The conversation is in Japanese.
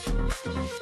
フフフフ。